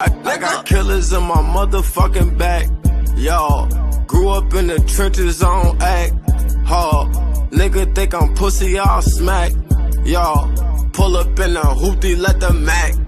I, got killers in my motherfucking back. Y'all grew up in the trenches on act hard. Nigga think I'm pussy, I'll smack. Y'all pull up in a hoopty, let the Mac.